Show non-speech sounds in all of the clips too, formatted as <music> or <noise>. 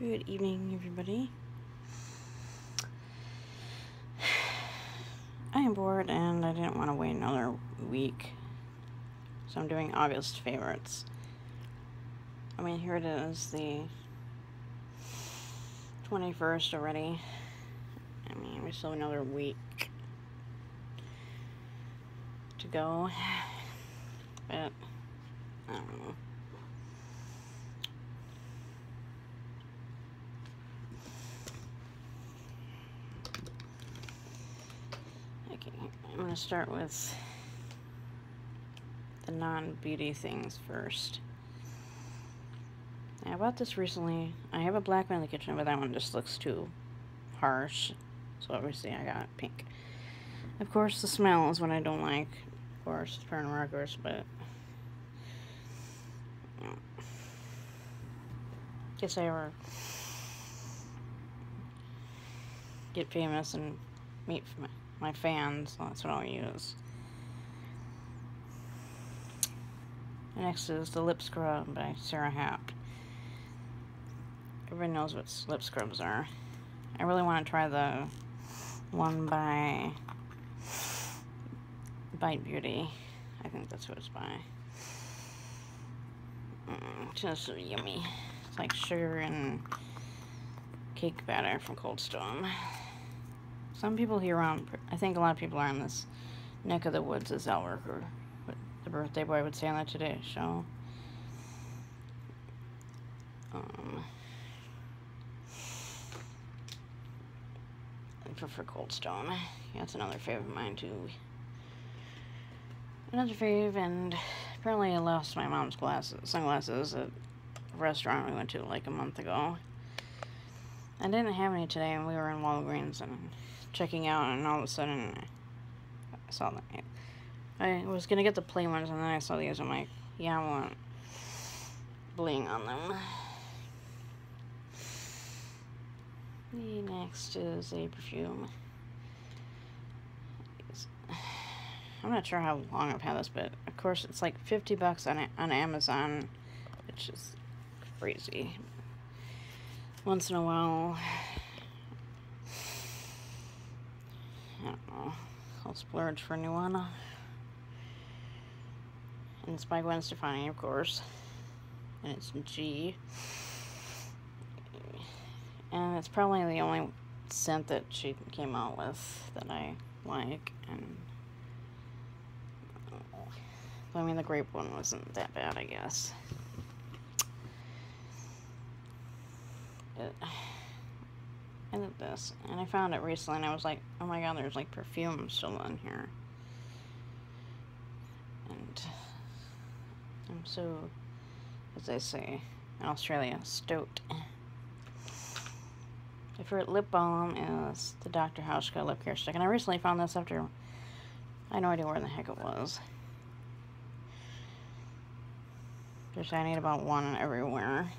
Good evening, everybody. I am bored and I didn't want to wait another week. So I'm doing August favorites. I mean, here it is, the 21st already. I mean, we still have another week to go. <sighs> But, I don't know. Okay, I'm going to start with the non-beauty things first. I bought this recently. I have a black one in the kitchen, but that one just looks too harsh. So obviously I got pink. Of course, the smell is what I don't like. Of course, burn markers, but... Guess I ever get famous and meet my, my fans, that's what I'll use. Next is the Lip Scrub by Sara Happ. Everybody knows what lip scrubs are. I really want to try the one by Bite Beauty. I think that's what it's by. Mm, just yummy. It's like sugar and cake batter from Cold Stone. Some people here around, I think a lot of people are in this neck of the woods as Al Roker what the birthday boy would say on that Today Show. Um, prefer Cold Stone. Yeah, that's another favorite of mine too. Another fave, and apparently I lost my mom's glasses, sunglasses at a restaurant we went to like a month ago. I didn't have any today, and we were in Walgreens and checking out, and all of a sudden I saw that. I was gonna get the plain ones, and then I saw these. I'm like, yeah, I want bling on them. The next is a perfume. I'm not sure how long I've had this, but of course it's like 50 bucks on on Amazon, which is crazy. Once in a while, I don't know, I'll splurge for a new one. And it's by Gwen Stefani, of course. And it's G. And it's probably the only scent that she came out with that I like. And I mean, the grape one wasn't that bad, I guess. I did this, and I found it recently, and I was like, oh my god, there's like perfume still in here. And I'm so, as they say in Australia, stoked. My favorite lip balm is the Dr. Hauschka lip care stick. And I recently found this after, I had no idea where the heck it was. There's, I need about one everywhere.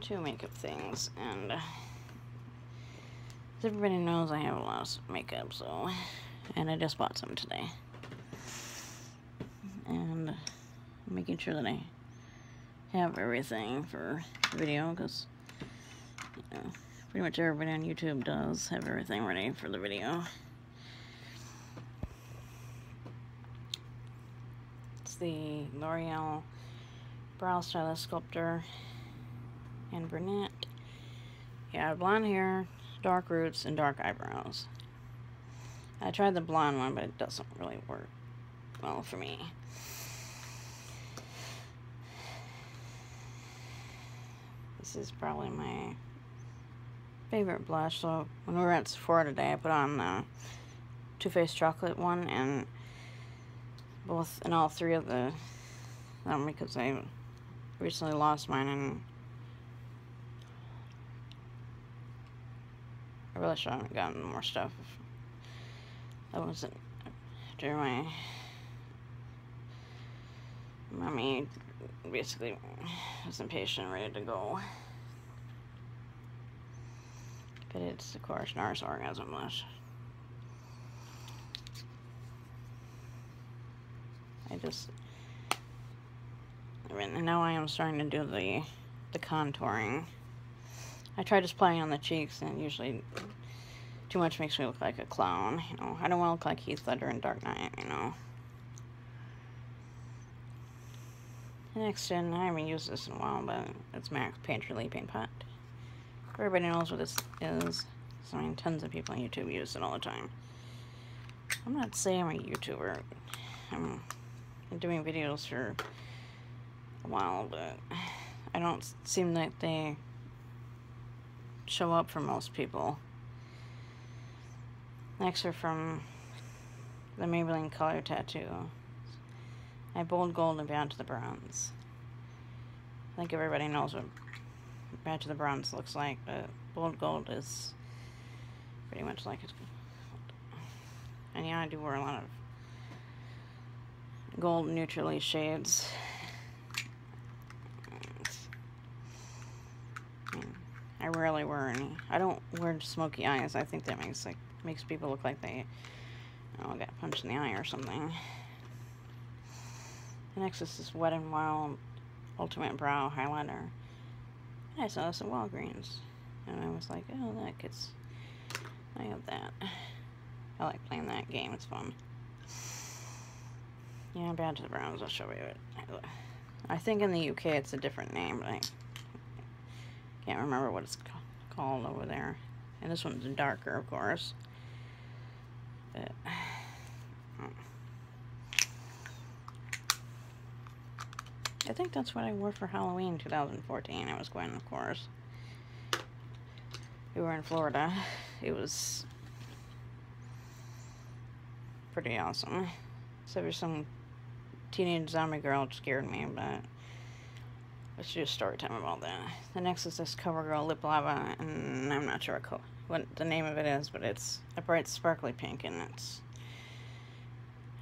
Two makeup things, and uh, everybody knows I have a lot of makeup, so, and I just bought some today and making sure that I have everything for the video because you know, pretty much everybody on YouTube does have everything ready for the video. It's the L'Oreal Brow Stylist Sculptor and Brunette. Yeah, blonde hair, dark roots, and dark eyebrows. I tried the blonde one, but it doesn't really work well for me. This is probably my favorite blush. So when we were at Sephora today, I put on the Too Faced Chocolate one and both and all three of the them because I recently lost mine and I really should have gotten more stuff. I wasn't after my mommy basically was impatient, ready to go. But it's, of course, NARS orgasm blush. I just, and now I am starting to do the, the contouring. I try just playing on the cheeks, and usually too much makes me look like a clown, you know. I don't want to look like Heath Ledger in Dark Knight, you know. Next in, I haven't used this in a while, but it's MAC Painterly Paint Pot. Everybody knows what this is. So, I mean, tons of people on YouTube use it all the time. I'm not saying I'm a YouTuber. I'm doing videos for a while, but I don't seem like they show up for most people. Next are from the Maybelline Color Tattoo. I bold gold and Bad to the Bronze. I think everybody knows what Bad to the Bronze looks like, but bold gold is pretty much like it. And yeah, I do wear a lot of gold neutrally shades. I rarely wear any. I don't wear smoky eyes. I think that makes like makes people look like they oh got punched in the eye or something. The next is this Wet n Wild Ultimate Brow Highlighter. I saw this at Walgreens. And I was like, oh, that gets... I have that. I like playing that game. It's fun. Yeah, Bad to the Browns. I'll show you it. I think in the UK it's a different name, but I can't remember what it's called over there. And this one's darker, of course. But... I think that's what I wore for Halloween 2014. I was going, of course. We were in Florida. It was pretty awesome. Except for some teenage zombie girl scared me, but let's do a story time about that. The next is this CoverGirl Lip Lava, and I'm not sure what the name of it is, but it's a bright sparkly pink, and it's...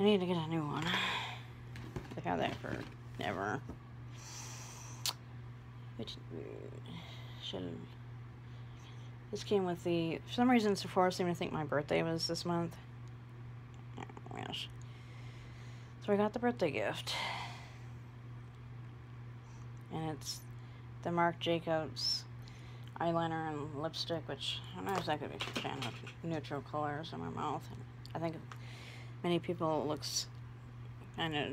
I need to get a new one. I've had that for Never. Which should this came with the for some reason Sephora seemed to think my birthday was this month. Oh gosh. So I got the birthday gift. And it's the Marc Jacobs eyeliner and lipstick, which I'm not exactly a fan of neutral colors in my mouth. I think many people it looks kind of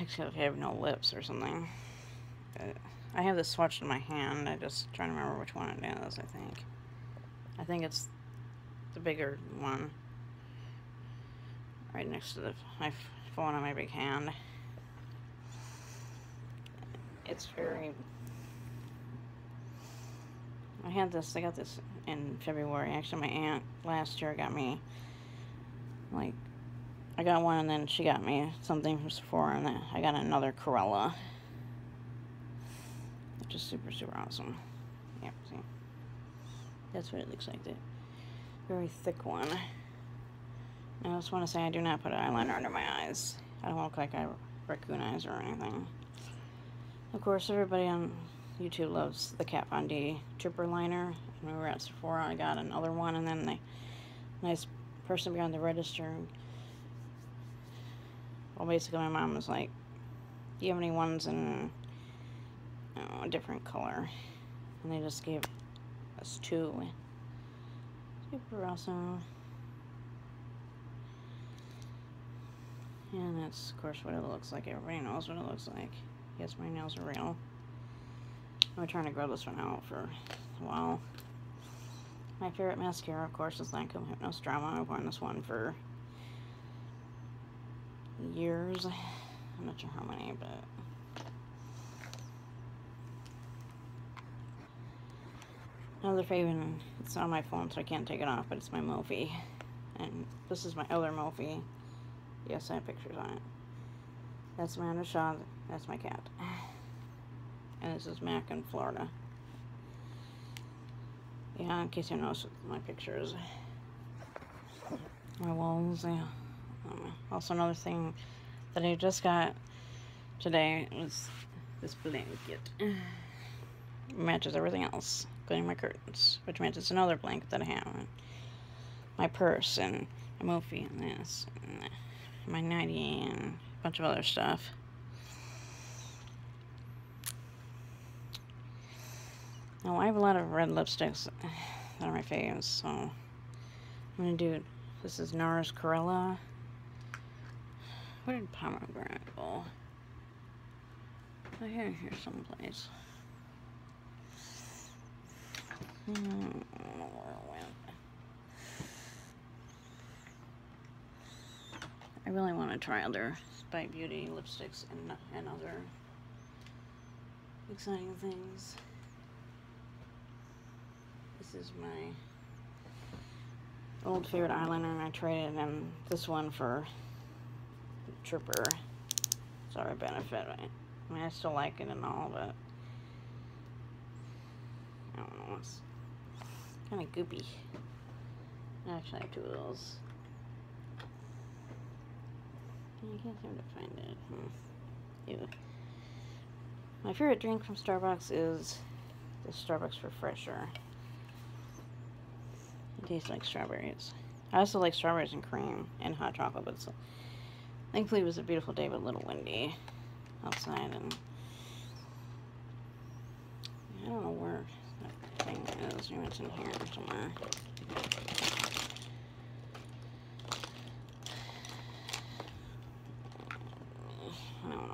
Except I have no lips or something. I have this swatch in my hand. I just trying to remember which one it is, I think. I think it's the bigger one. Right next to the my phone on my big hand. It's very... I had this, I got this in February. Actually, my aunt last year got me like I got one and then she got me something from Sephora and then I got another Cruella. Which is super, super awesome. Yep, see? That's what it looks like. The very thick one. I just want to say I do not put eyeliner under my eyes. I don't look like I raccoon eyes or anything. Of course, everybody on YouTube loves the Kat Von D Trooper Liner. When we were at Sephora, I got another one, and then the nice person behind the register well, basically, my mom was like, do you have any ones in a different color? And they just gave us two. Super awesome. And that's, of course, what it looks like. Everybody knows what it looks like. Yes, my nails are real. I'm trying to grow this one out for a while. My favorite mascara, of course, is Lancome Hypnôse Drama. I've worn this one for years. I'm not sure how many, but another favorite. It's on my phone, so I can't take it off, but it's my Mophie. And this is my other Mophie. Yes, I have pictures on it. That's Amanda Shaw. That's my cat. And this is Mac in Florida. Yeah, in case you notice my pictures. My walls, yeah. Um, also, another thing that I just got today was this blanket. It matches everything else, including my curtains, which matches another blanket that I have. My purse and my Mophie and this. And my nightie and bunch of other stuff. Now I have a lot of red lipsticks that are my faves, so I'm gonna do, this is NARS Cruella. Where did pomegranate go? I had here someplace. Hmm, where it went. I really want to try other Spike Beauty lipsticks and, and other exciting things. This is my old favorite eyeliner and I traded in this one for Trooper. Sorry, Benefit. I mean, I still like it and all, but I don't know. It's kind of goopy. Actually, I have two of those. I can't seem to find it. Hmm. Ew. My favorite drink from Starbucks is the Starbucks Refresher. It tastes like strawberries. I also like strawberries and cream and hot chocolate, but thankfully it was a beautiful day, but a little windy outside, and I don't know where that thing is. Maybe it's in here somewhere. I don't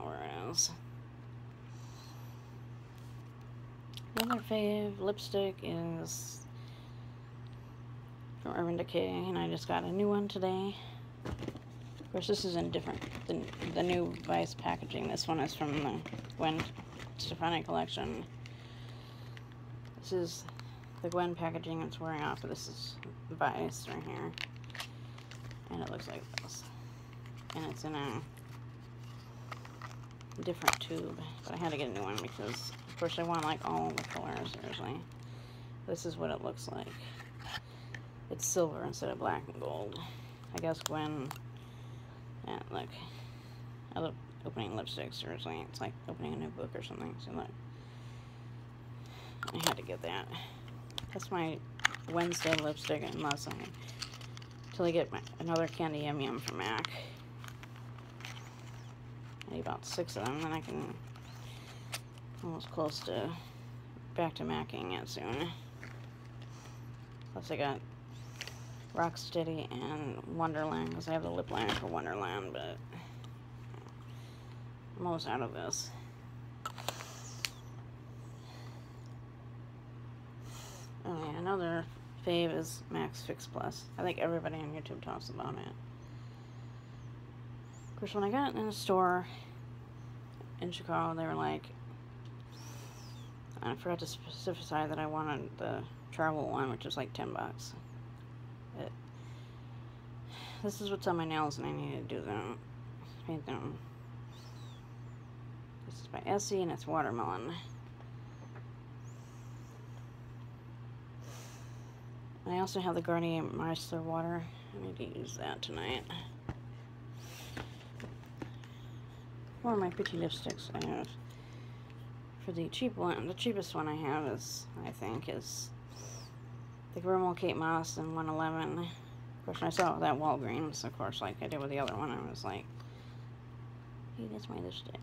Another fave lipstick is from Urban Decay, and I just got a new one today. Of course, this is in different, the, new Vice packaging. This one is from the Gwen Stefani collection. This is the Gwen packaging it's wearing off, but this is Vice right here. And it looks like this. And it's in a different tube, but I had to get a new one because, of course, I want like all the colors, seriously. This is what it looks like. It's silver instead of black and gold. I guess Gwen, yeah, look, I love opening lipsticks, seriously. It's like opening a new book or something, so look. I had to get that. That's my Wednesday lipstick unless I, until I get my, another Candy Yum Yum from MAC. About six of them, then I can almost close to back to macking it soon. Plus I got Rocksteady and Wonderland, because I have the lip liner for Wonderland, but I'm almost out of this. Oh yeah, another fave is Max Fix Plus. I think everybody on YouTube talks about it. Of course, when I got it in the store in Chicago, they were like, I forgot to specify that I wanted the travel one, which is like 10 bucks. But this is what's on my nails, and I need to do them. Paint them. This is by Essie, and it's watermelon. I also have the Garnier Micellar water. I need to use that tonight. Of my pretty lipsticks I have. For the cheap one, the cheapest one I have is, I think, is the Rimmel Kate Moss and 111. Of course, I saw that Walgreens, of course, like I did with the other one. I was like, hey, that's my lipstick.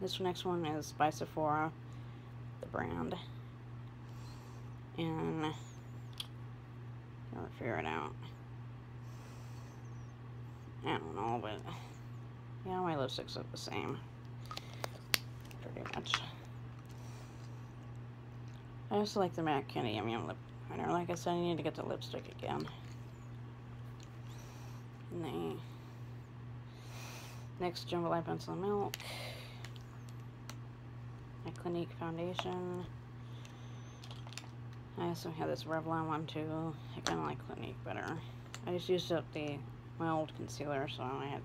This next one is by Sephora, the brand. And I'll figure it out. I don't know, but yeah, my lipsticks look the same. Pretty much. I also like the MAC Candy Yum Yum lip liner. Like I said, I need to get the lipstick again. And the next Jumbo Light Pencil Milk. My Clinique Foundation. I also have this Revlon one too. I kind of like Clinique better. I just used up the my old concealer, so I had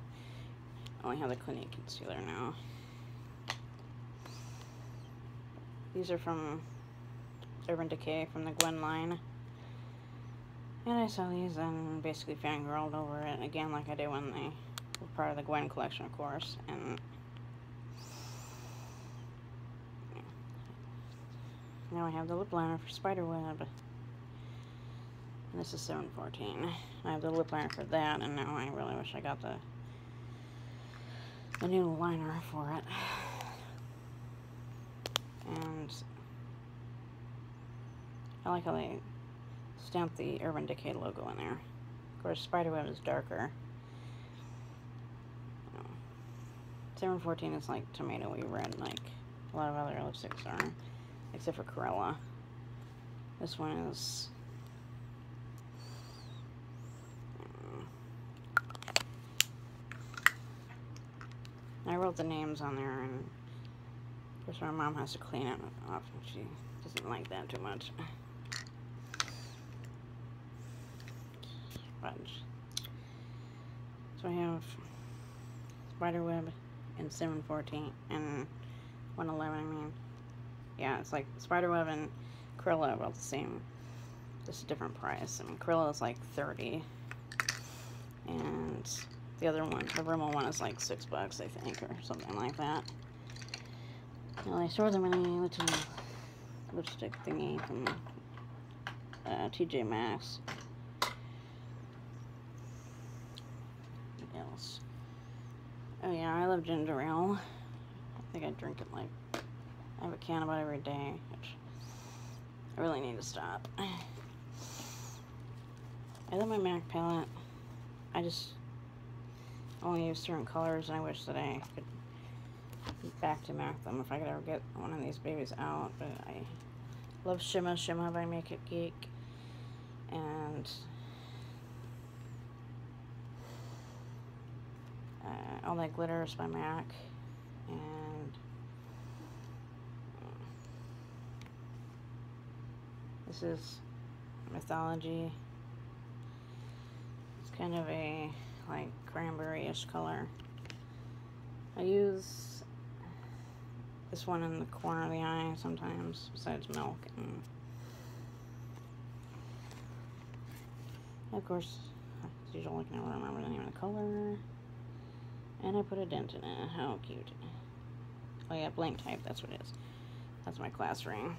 only have the Clinique concealer now. These are from Urban Decay from the Gwen line. And I saw these and basically fangirled over it again like I did when they were part of the Gwen collection, of course. And Now I have the lip liner for Spiderweb. And this is 714. I have the lip liner for that, and now I really wish I got the the new liner for it. And I like how they stamped the Urban Decay logo in there. Of course, Spiderweb is darker. 714 is like tomatoey red, like a lot of other lipsticks are, except for Cruella. This one is I wrote the names on there, and of course my mom has to clean it off, and she doesn't like that too much. Sponge. So I have Spiderweb and 714 and 111, I mean. Yeah, it's like Spiderweb and are about the same, just a different price. I mean, Cruella is like 30 and the other one, the Rimmel one, is like six bucks, I think, or something like that. Well, I store them in a little lipstick thingy from uh, TJ Maxx. What else? Oh yeah, I love ginger ale. I think I drink it like, I have a can about every day, which I really need to stop. <sighs> I love my MAC palette. I just only use certain colors, and I wish that I could back to MAC them if I could ever get one of these babies out. But I love Shimma Shimma by Makeup Geek, and uh, All That Glitters by MAC, and this is Mythology. It's kind of a like cranberry-ish color. I use this one in the corner of the eye sometimes, besides milk. And of course, as usual, I can never remember the name of the color. And I put a dent in it. How cute. Oh yeah, Blanc Type, that's what it is. That's my class ring.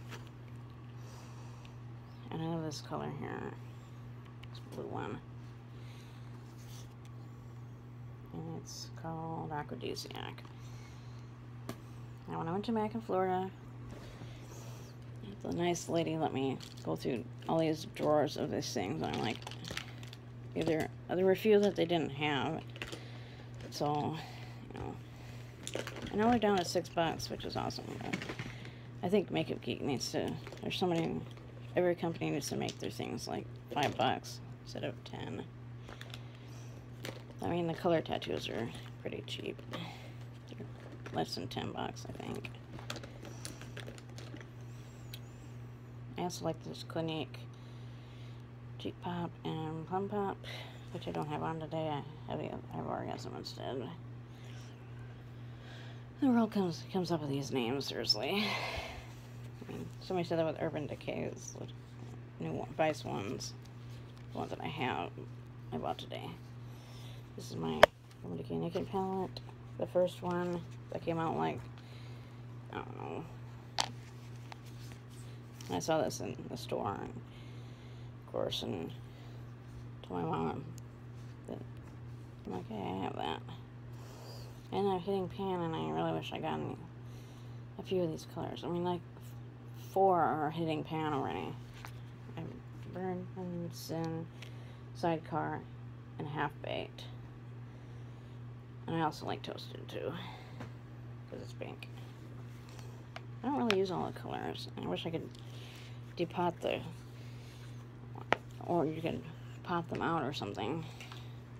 And I love this color here. This blue one. It's called Aphrodisiac. Now, when I went to Mac in Florida, the nice lady let me go through all these drawers of these things. I'm like, either there were a few that they didn't have, so you know. Now they're down to six bucks, which is awesome. I think Makeup Geek needs to. There's so many. Every company needs to make their things like five bucks instead of ten. I mean, the color tattoos are pretty cheap. They're less than 10 bucks, I think. I also like this Clinique Cheek Pop and Plum Pop, which I don't have on today. I have, I have orgasm instead. The world comes comes up with these names, seriously. I mean, somebody said that with Urban Decays, new Vice ones, the ones that I have, I bought today. This is my Decay Naked palette. The first one that came out like, I don't know. I saw this in the store, and of course, and told my mom that I'm like, hey, I have that. And I'm hitting pan, and I really wish I got a few of these colors. I mean, like, four are hitting pan already. I have Burn, and Sidecar, and Half Baked. And I also like toasted too, because it's pink. I don't really use all the colors. I wish I could depot the, or you could pop them out or something.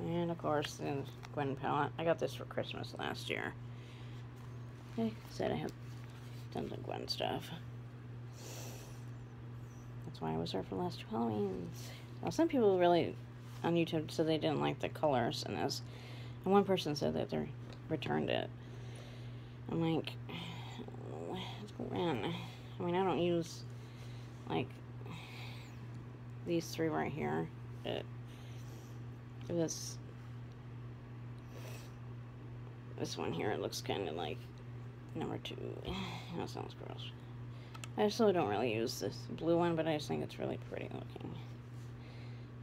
And of course, the Gwen palette. I got this for Christmas last year. Like I said, I have tons of Gwen stuff. That's why I was there for the last two Halloweens. Now, some people really on YouTube said they didn't like the colors in this. And one person said that they returned it. I'm like, when? I mean, I don't use, like, these three right here. It, this, this one here, it looks kind of like number two. That sounds gross. I still don't really use this blue one, but I just think it's really pretty looking.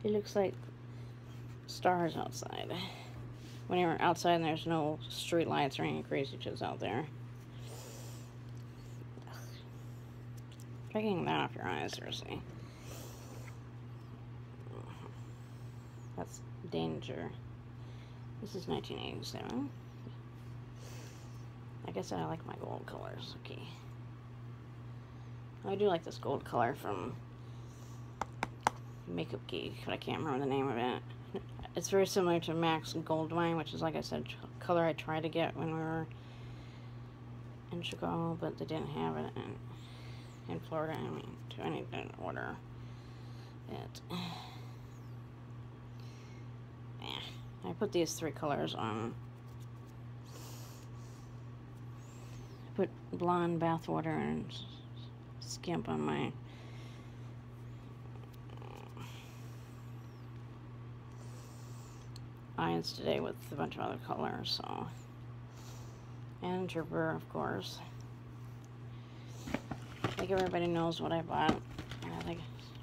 It looks like stars outside. When you're outside and there's no street lights or any crazy shits out there. Taking that off your eyes, seriously. That's danger. This is 1987. I guess I like my gold colors. Okay. I do like this gold color from Makeup Geek, but I can't remember the name of it. It's very similar to Max Goldwine, which is, like I said, color I tried to get when we were in Chicago, but they didn't have it in, in Florida. I mean, I need to order it. Yeah, I put these three colors on. I put blonde bathwater and skimp on my eyes today with a bunch of other colors, so. And Trooper, of course. I think everybody knows what I bought. I think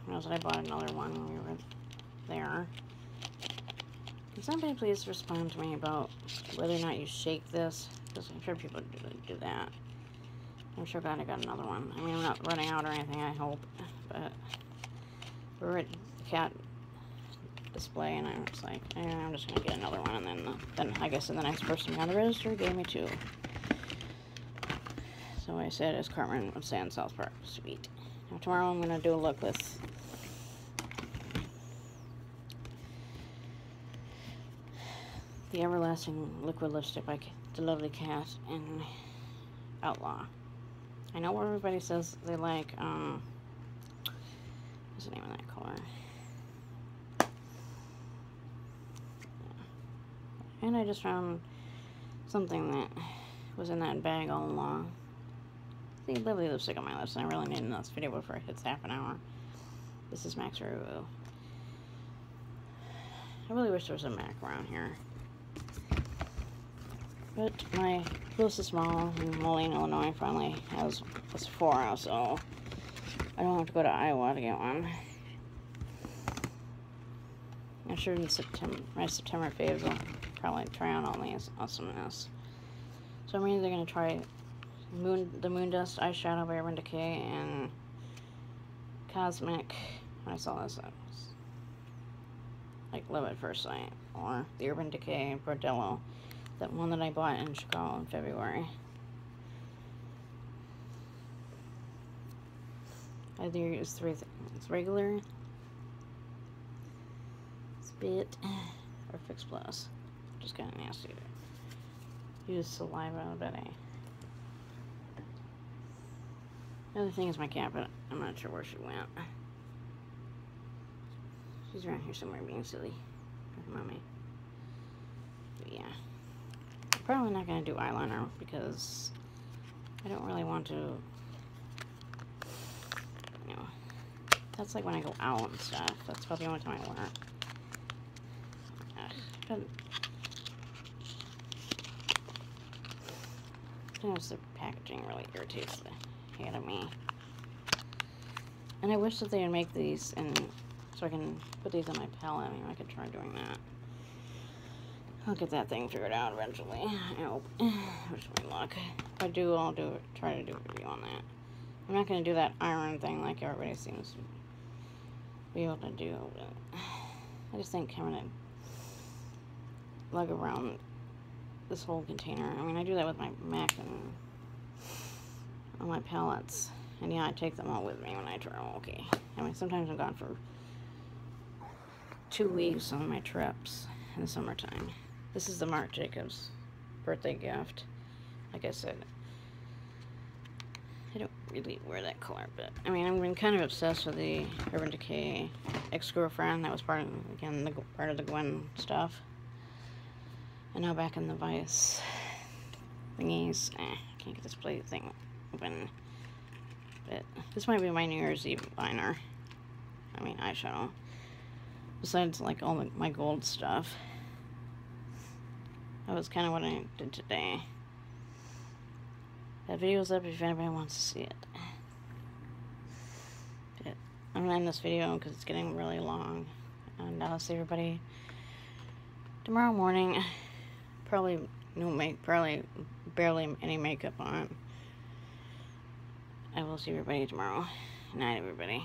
knows that I bought another one when we were there. Can somebody please respond to me about whether or not you shake this? Because I'm sure people do, do that. I'm sure glad I got another one. I mean, I'm not running out or anything, I hope. But we're at cat display, and I was like, eh, I'm just to get another one. And then, uh, then I guess the next person on the register gave me two. So I said, as Cartman say in South Park, sweet. Now tomorrow I'm to do a look with the Everlasting Liquid Lipstick by The Lovely Kat and Outlaw. I know everybody says they like, um, what's the name of that color? And I just found something that was in that bag all along. See, lovely lipstick on my lips, and I really need this video before it hits half an hour. This is Max Ruru. I really wish there was a Mac around here. But my closest mall in Moline, Illinois finally has a Sephora, so I don't have to go to Iowa to get one. I'm sure in September, my September faves will probably try on all these awesomeness. So I'm either to try Moon, the Moon Dust eyeshadow by Urban Decay and Cosmic, I saw this, like Love at First Sight, or the Urban Decay Bordello that one that I bought in Chicago in February. I either use three things. Regular, Spit, or Fix Plus. Just kind of nasty use saliva, but I... The other thing is my cat, but I'm not sure where she went. She's around here somewhere being silly. Mommy. But yeah probably not going to do eyeliner because I don't really want to, you know, that's like when I go out and stuff. That's probably the only time I wear it. Sometimes the packaging really irritates the head of me. And I wish that they would make these and so I can put these on my palette. I mean, I could try doing that. I'll get that thing figured out eventually. I hope. <sighs> Wish me luck. If I do, I'll do. Try to do a review on that. I'm not going to do that iron thing like everybody seems to be able to do. <sighs> I just think having to lug around this whole container. I mean, I do that with my Mac and on my palettes. And yeah, I take them all with me when I travel. Okay. I mean, sometimes I'm gone for two weeks on my trips in the summertime. This is the Marc Jacobs birthday gift. Like I said, I don't really wear that color, but I mean, I've been kind of obsessed with the Urban Decay ex-girlfriend. That was part of, again, the part of the Gwen stuff. And now back in the Vice thingies. Eh, can't get this plate thing open. But this might be my New Year's Eve liner. I mean, eyeshadow. Besides, like, all the, my gold stuff. That was kind of what I did today. That video's up if anybody wants to see it. But I'm gonna end this video because it's getting really long. And I'll see everybody tomorrow morning Probably no make, probably barely any makeup on. I will see everybody tomorrow. Night, everybody.